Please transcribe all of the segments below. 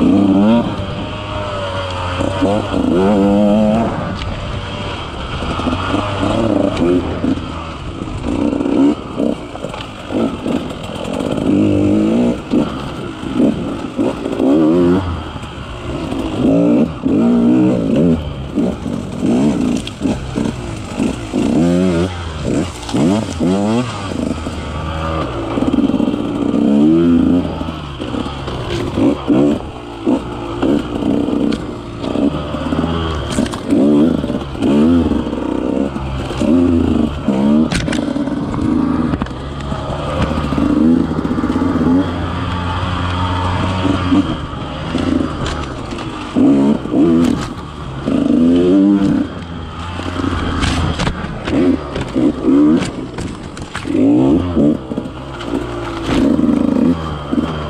Mm-hmm. Mm-hmm.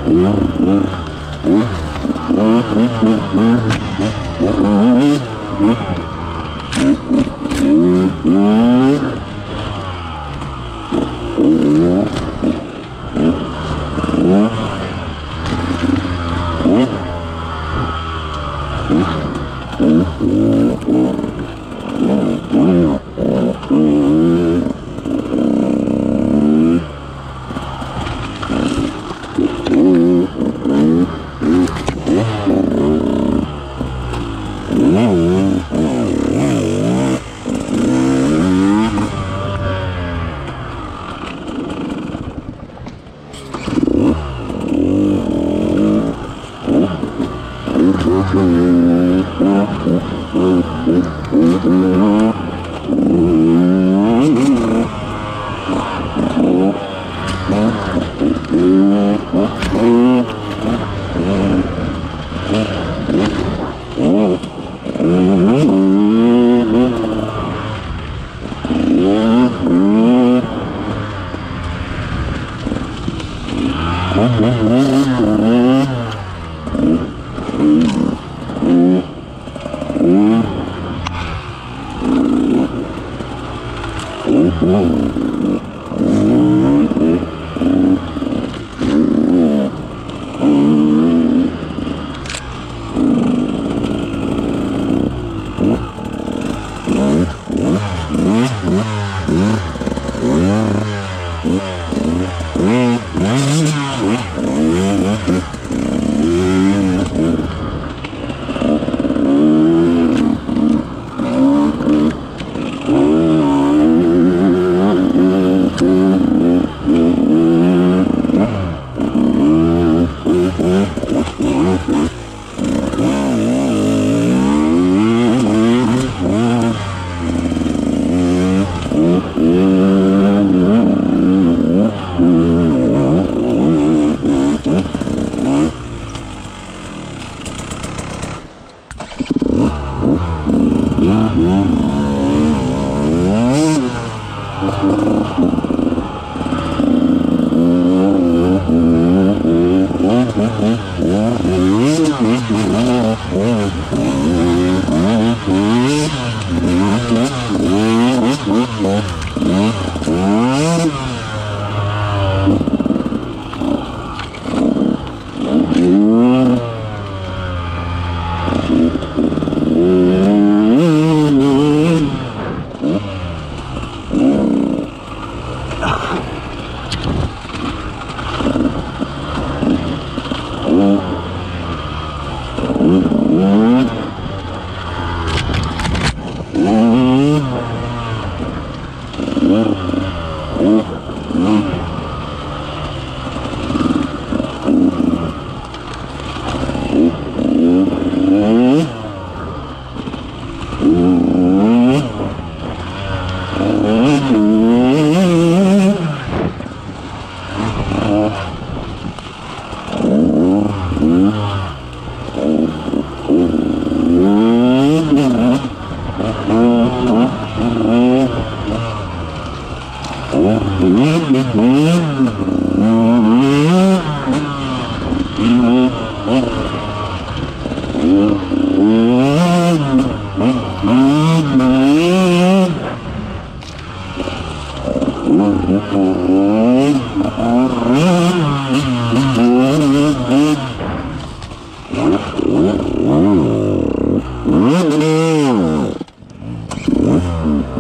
Mm-hmm. True. Mm-hmm. Mm-hmm.